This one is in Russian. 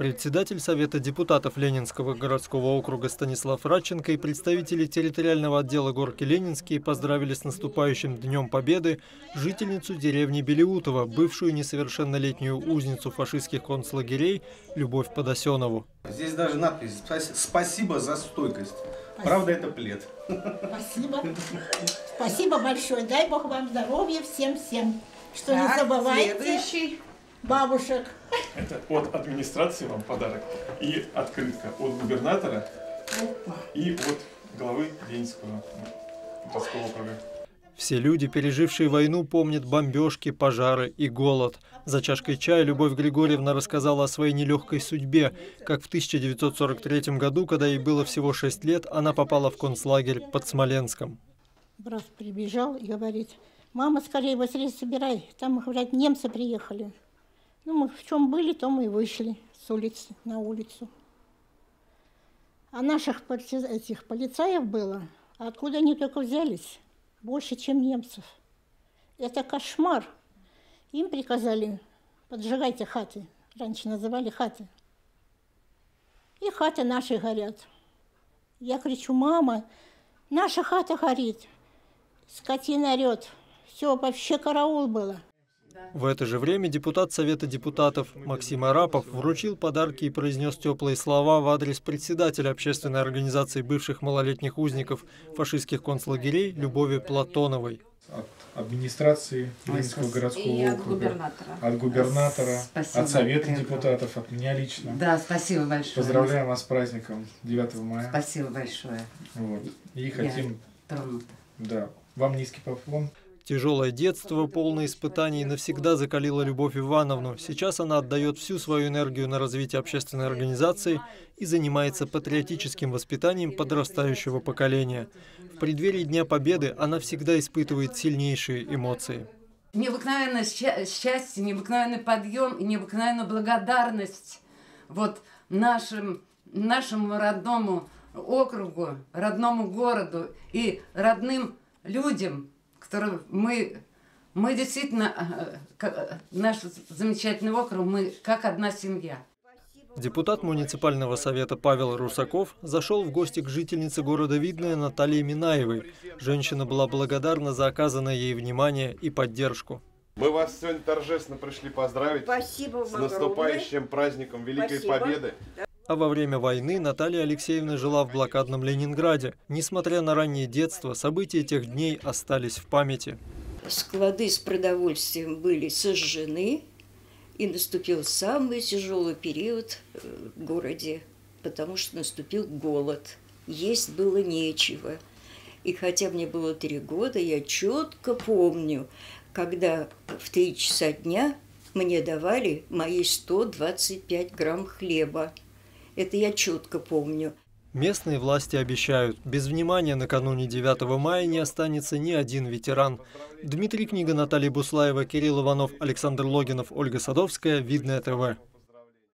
Председатель Совета депутатов Ленинского городского округа Станислав Радченко и представители территориального отдела горки Ленинские поздравили с наступающим Днем Победы жительницу деревни Белиутова, бывшую несовершеннолетнюю узницу фашистских концлагерей Любовь Подосенову. Здесь даже надпись «Спасибо за стойкость». Правда, это плед. Спасибо. Спасибо большое. Дай Бог вам здоровья всем-всем. Что Так, не забывайте следующий. Бабушек. Это от администрации вам подарок и открытка от губернатора и от главы Ленинского городского округа. Все люди, пережившие войну, помнят бомбежки, пожары и голод. За чашкой чая Любовь Григорьевна рассказала о своей нелегкой судьбе, как в 1943 году, когда ей было всего 6 лет, она попала в концлагерь под Смоленском. Брат прибежал и говорит, мама, скорее быстрее собирай, там, говорят, немцы приехали. Ну, мы в чем были, то мы и вышли с улицы на улицу. А наших партиз- этих полицаев было, а откуда они только взялись? Больше, чем немцев. Это кошмар. Им приказали, поджигайте хаты. Раньше называли хаты. И хаты наши горят. Я кричу, мама, наша хата горит. Скотина орет. Все, вообще караул было. В это же время депутат Совета депутатов Максим Арапов вручил подарки и произнес теплые слова в адрес председателя общественной организации бывших малолетних узников фашистских концлагерей Любови Платоновой. от администрации Ленинского городского И от округа, губернатора. от губернатора, Спасибо. от Совета Приятно. депутатов, от меня лично. Да, спасибо большое. Поздравляем вас с праздником 9 мая. Спасибо большое. Вот. И хотим, Тронут. да, вам низкий поклон. Тяжелое детство, полное испытаний, навсегда закалило Любовь Ивановну. Сейчас она отдает всю свою энергию на развитие общественной организации и занимается патриотическим воспитанием подрастающего поколения. В преддверии Дня Победы она всегда испытывает сильнейшие эмоции. Необыкновенное счастье, необыкновенный подъем и необыкновенная благодарность вот нашим, нашему родному округу, родному городу и родным людям, которые мы, мы действительно, э, э, наш замечательный округ, мы как одна семья. Депутат муниципального совета Павел Русаков зашел в гости к жительнице города Видное Наталье Минаевой. Женщина была благодарна за оказанное ей внимание и поддержку. Мы вас сегодня торжественно пришли поздравить Спасибо с наступающим праздником Великой Спасибо. Победы. А во время войны Наталья Алексеевна жила в блокадном Ленинграде. Несмотря на раннее детство, события тех дней остались в памяти. Склады с продовольствием были сожжены, и наступил самый тяжелый период э, в городе, потому что наступил голод. Есть было нечего. И хотя мне было три года, я четко помню, когда в три часа дня мне давали мои 125 грамм хлеба. Это я четко помню. Местные власти обещают, без внимания накануне 9 мая не останется ни один ветеран. Дмитрий Книга, Наталья Буслаева, Кирилл Иванов, Александр Логинов, Ольга Садовская, Видное ТВ.